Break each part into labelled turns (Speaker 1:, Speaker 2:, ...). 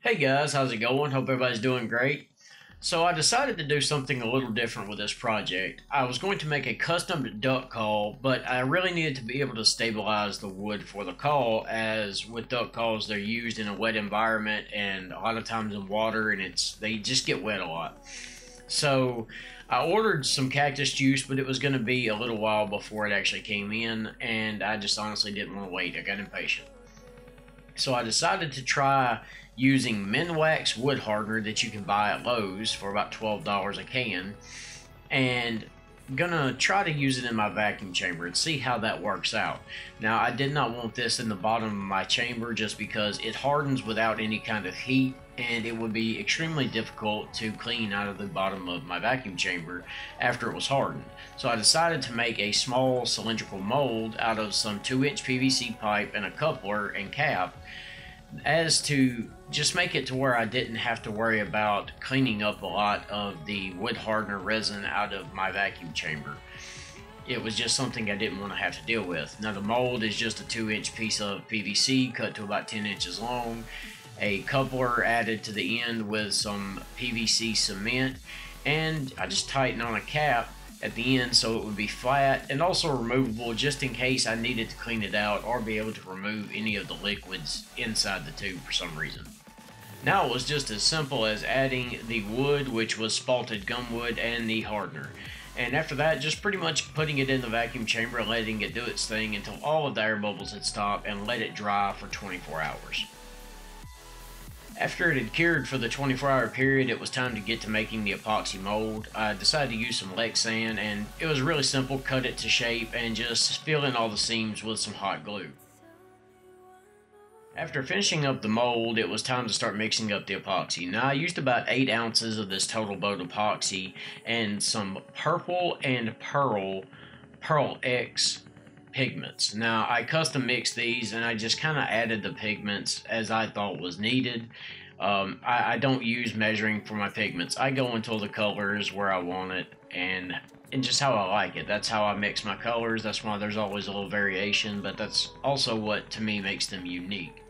Speaker 1: Hey guys, how's it going? Hope everybody's doing great. So I decided to do something a little different with this project. I was going to make a custom duck call, but I really needed to be able to stabilize the wood for the call as with duck calls they're used in a wet environment and a lot of times in water and it's they just get wet a lot. So I ordered some cactus juice, but it was going to be a little while before it actually came in and I just honestly didn't want to wait. I got impatient. So I decided to try using Minwax wood hardener that you can buy at Lowe's for about $12 a can and gonna try to use it in my vacuum chamber and see how that works out. Now I did not want this in the bottom of my chamber just because it hardens without any kind of heat and it would be extremely difficult to clean out of the bottom of my vacuum chamber after it was hardened. So I decided to make a small cylindrical mold out of some 2 inch PVC pipe and a coupler and cap as to just make it to where I didn't have to worry about cleaning up a lot of the wood hardener resin out of my vacuum chamber. It was just something I didn't want to have to deal with. Now the mold is just a 2 inch piece of PVC cut to about 10 inches long, a coupler added to the end with some PVC cement, and I just tighten on a cap at the end so it would be flat and also removable just in case I needed to clean it out or be able to remove any of the liquids inside the tube for some reason. Now it was just as simple as adding the wood which was spalted gumwood and the hardener. And after that, just pretty much putting it in the vacuum chamber letting it do its thing until all of the air bubbles had stopped and let it dry for 24 hours. After it had cured for the 24 hour period, it was time to get to making the epoxy mold. I decided to use some Lexan and it was really simple, cut it to shape and just fill in all the seams with some hot glue. After finishing up the mold, it was time to start mixing up the epoxy. Now I used about 8 ounces of this Total Boat epoxy and some purple and pearl Pearl Ex pigments. Now I custom mixed these and I just kind of added the pigments as I thought was needed. Um, I, I, don't use measuring for my pigments. I go until the color is where I want it and and just how I like it. That's how I mix my colors. That's why there's always a little variation, but that's also what to me makes them unique.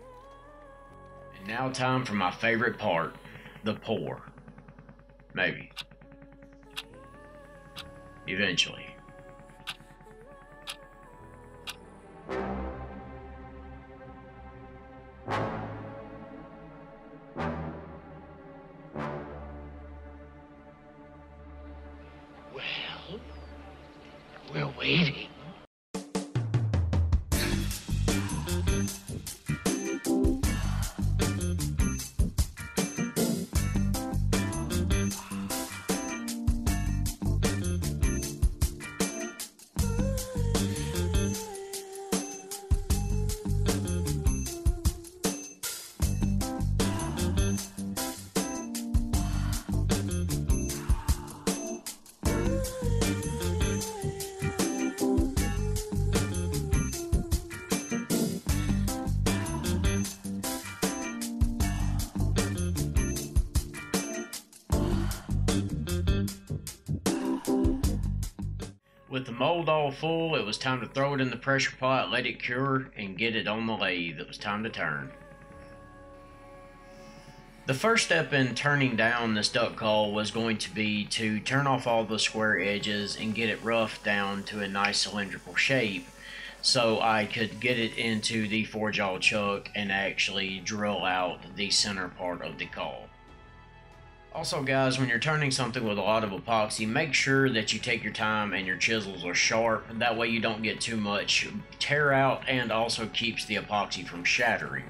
Speaker 1: And now time for my favorite part, the pour. Maybe. Eventually.
Speaker 2: Well, we're waiting.
Speaker 1: With the mold all full, it was time to throw it in the pressure pot, let it cure, and get it on the lathe. It was time to turn. The first step in turning down this duck call was going to be to turn off all the square edges and get it roughed down to a nice cylindrical shape so I could get it into the four jaw chuck and actually drill out the center part of the call. Also guys, when you're turning something with a lot of epoxy, make sure that you take your time and your chisels are sharp. That way you don't get too much tear out and also keeps the epoxy from shattering.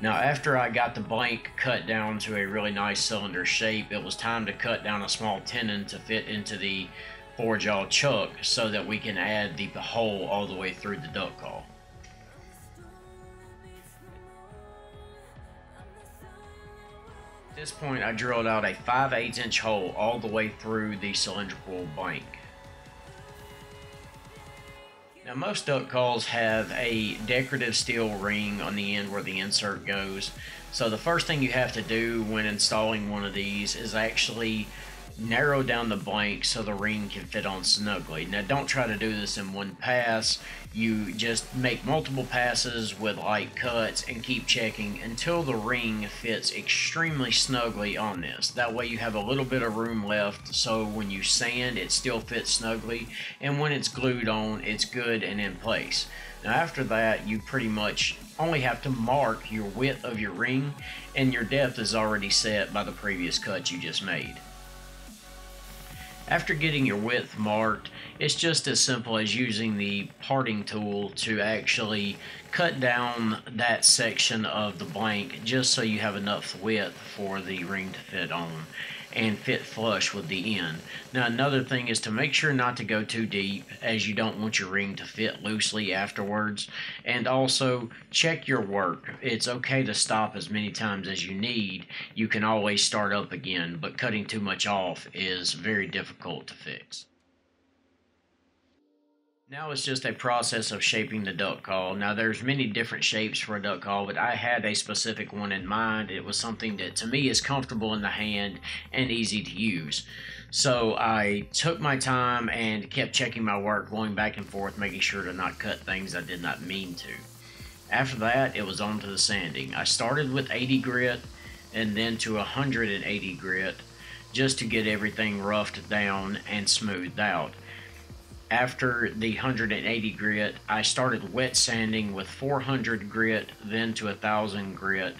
Speaker 1: Now after I got the blank cut down to a really nice cylinder shape, it was time to cut down a small tenon to fit into the four jaw chuck so that we can add the hole all the way through the duck call. This point, I drilled out a 5 8 inch hole all the way through the cylindrical blank. Now most duck calls have a decorative steel ring on the end where the insert goes. So the first thing you have to do when installing one of these is actually narrow down the blank so the ring can fit on snugly. Now don't try to do this in one pass. You just make multiple passes with light cuts and keep checking until the ring fits extremely snugly on this. That way you have a little bit of room left so when you sand it still fits snugly and when it's glued on it's good and in place. Now after that you pretty much only have to mark your width of your ring and your depth is already set by the previous cut you just made. After getting your width marked, it's just as simple as using the parting tool to actually cut down that section of the blank just so you have enough width for the ring to fit on and fit flush with the end. Now another thing is to make sure not to go too deep as you don't want your ring to fit loosely afterwards and also check your work. It's okay to stop as many times as you need. You can always start up again but cutting too much off is very difficult to fix. Now it's just a process of shaping the duck call. Now there's many different shapes for a duck call, but I had a specific one in mind. It was something that to me is comfortable in the hand and easy to use. So I took my time and kept checking my work, going back and forth, making sure to not cut things I did not mean to. After that, it was on to the sanding. I started with 80 grit and then to 180 grit just to get everything roughed down and smoothed out after the 180 grit, I started wet sanding with 400 grit, then to 1000 grit.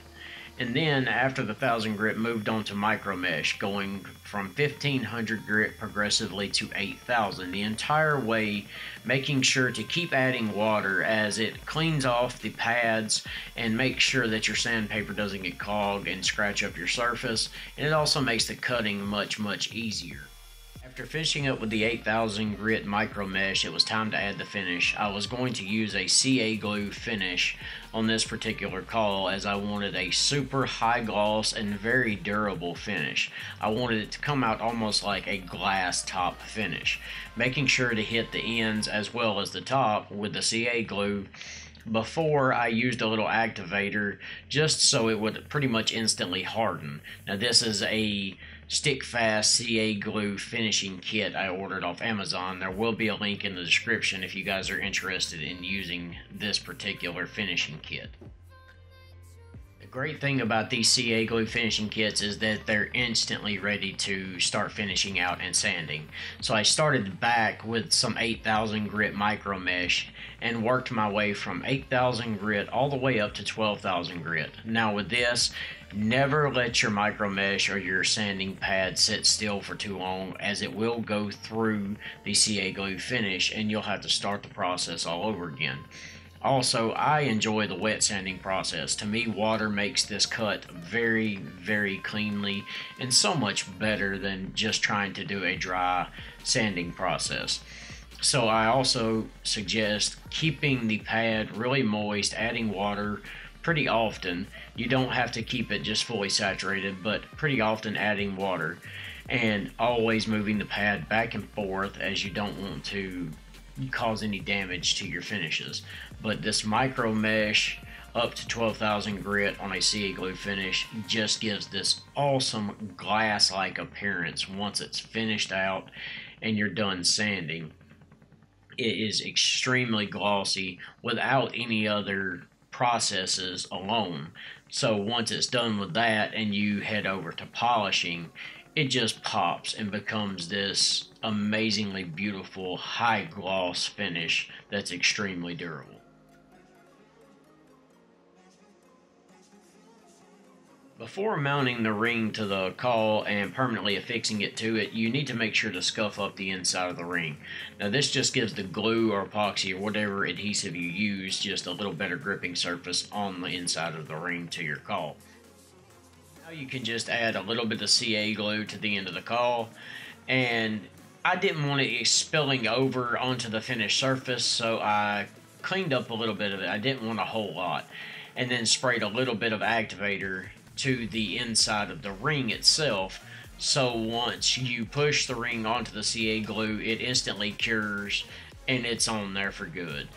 Speaker 1: And then after the 1000 grit, moved on to micro mesh, going from 1500 grit progressively to 8000. The entire way making sure to keep adding water as it cleans off the pads and make sure that your sandpaper doesn't get clogged and scratch up your surface. And it also makes the cutting much, much easier. After finishing up with the 8000 grit micro mesh, it was time to add the finish. I was going to use a CA glue finish on this particular call as I wanted a super high gloss and very durable finish. I wanted it to come out almost like a glass top finish, making sure to hit the ends as well as the top with the CA glue before I used a little activator just so it would pretty much instantly harden. Now this is a stick fast CA glue finishing kit I ordered off Amazon. There will be a link in the description if you guys are interested in using this particular finishing kit. Great thing about these CA glue finishing kits is that they're instantly ready to start finishing out and sanding. So I started back with some 8000 grit micro mesh and worked my way from 8000 grit all the way up to 12000 grit. Now with this, Never let your micro mesh or your sanding pad sit still for too long as it will go through the CA glue finish and you'll have to start the process all over again. Also, I enjoy the wet sanding process. To me, water makes this cut very, very cleanly and so much better than just trying to do a dry sanding process. So I also suggest keeping the pad really moist, adding water pretty often. You don't have to keep it just fully saturated, but pretty often adding water and always moving the pad back and forth as you don't want to cause any damage to your finishes. But this micro mesh up to 12,000 grit on a CA glue finish just gives this awesome glass-like appearance once it's finished out and you're done sanding. It is extremely glossy without any other processes alone. So once it's done with that and you head over to polishing, it just pops and becomes this amazingly beautiful high gloss finish that's extremely durable. Before mounting the ring to the call and permanently affixing it to it, you need to make sure to scuff up the inside of the ring. Now this just gives the glue or epoxy or whatever adhesive you use just a little better gripping surface on the inside of the ring to your call. You can just add a little bit of CA glue to the end of the call and I didn't want it spilling over onto the finished surface so I cleaned up a little bit of it. I didn't want a whole lot and then sprayed a little bit of activator to the inside of the ring itself. So once you push the ring onto the CA glue, it instantly cures and it's on there for good.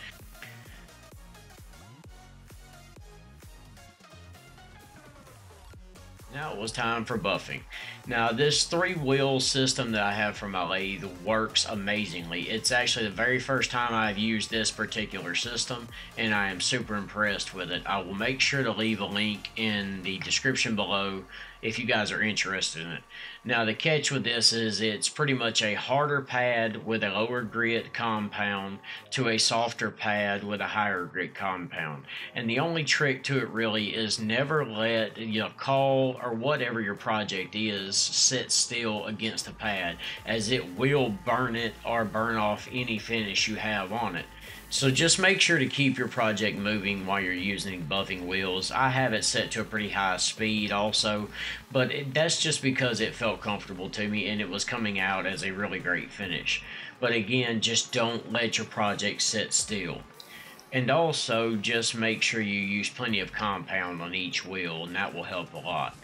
Speaker 1: Now it was time for buffing. Now this three wheel system that I have for my lathe works amazingly. It's actually the very first time I've used this particular system and I am super impressed with it. I will make sure to leave a link in the description below if you guys are interested in it. Now the catch with this is it's pretty much a harder pad with a lower grit compound to a softer pad with a higher grit compound. And the only trick to it really is never let your call or whatever your project is sit still against the pad as it will burn it or burn off any finish you have on it. So just make sure to keep your project moving while you're using buffing wheels. I have it set to a pretty high speed also, but it, that's just because it felt comfortable to me and it was coming out as a really great finish. But again, just don't let your project sit still. And also just make sure you use plenty of compound on each wheel and that will help a lot.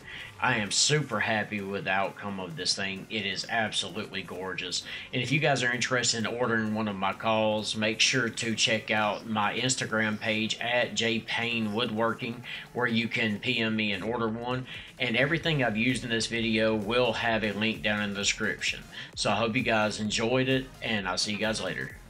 Speaker 1: I am super happy with the outcome of this thing. It is absolutely gorgeous. And if you guys are interested in ordering one of my calls, make sure to check out my Instagram page at jpayne woodworking where you can PM me and order one. And everything I've used in this video will have a link down in the description. So I hope you guys enjoyed it and I'll see you guys later.